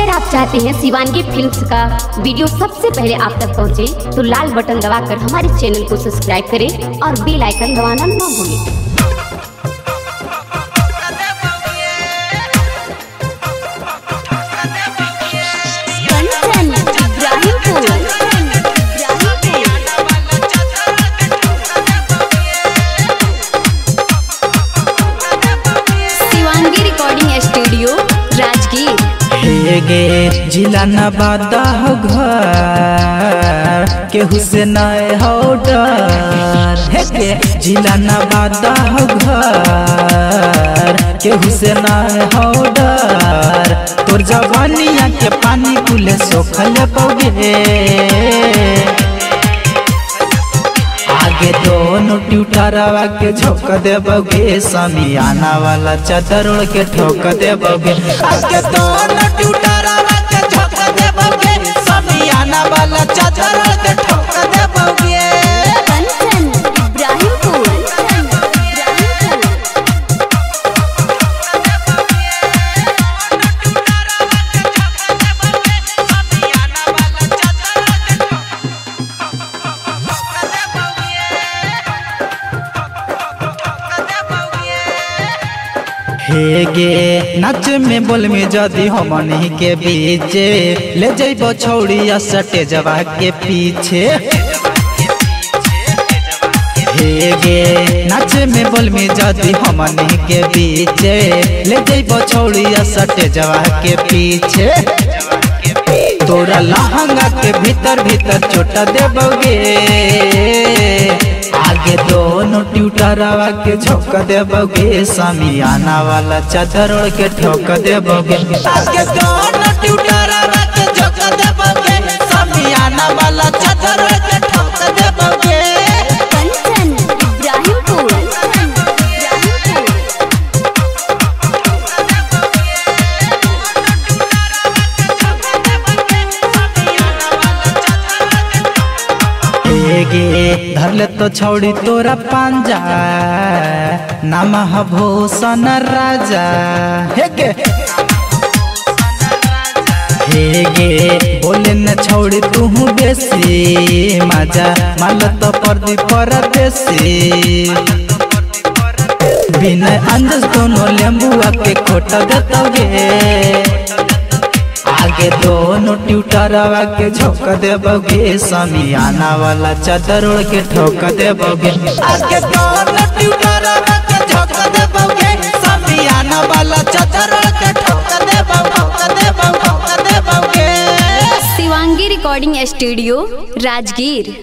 अगर आप चाहते हैं शिवानगी फिल्म्स का वीडियो सबसे पहले आप तक पहुँचे, तो लाल बटन दबाकर हमारे चैनल को सब्सक्राइब करें और बेल आइकन दबाना न भूलें। रिकॉर्डिंग हेगे जिला नवादा हो घर। केहू से नए हो डर। के जिला नवादा हो घर। केहू से नए हो डर। तोर जवानिया के पानी कुले सोखल पौगे आगे दोनों ट्यूटरवा के झोंक देबोगे। समियाना वाला चादर उड़ के ठोक देबोगे। आगे दोनों ट्यूटरवा हेगे नाच में बोल में जदी हमनी के बीचे। ले जइबो छौड़िया सटे जवा के पीछे। हेगे नाच में बोल में जदी हमनी के बीचे। ले जइबो छौड़िया सटे जवा के पीछे। तोरा लहंगा के भीतर भीतर छोटा देबोगे। आगे दोनों ट्यूटरवा के झोंक देबोगे, समियाना वाला चादर ओढ़ के ठोक देबोगे। आगे दोनों ट्यूटरवा गे। धरले तो छौड़ी तोरा पांजा, नाम भूषण राजा। हेगे हेगे बोले न छौड़ी तू बेसी, मज़ा माल तो परदी पर बेसी। बिना अंदज दोनों लेम्बुआ के खोट देतोगे आगे दोनों ट्यूटरवा के झोंक देबोगे। समियाना वाला चादर ओढ़ के ठोक देबोगे। आगे दोनों ट्यूटरवा के झोंक देबोगे। समियाना वाला चादर ओढ़ के ठोक देबोगे देबोगे। Shivangi recording studio, Rajgir.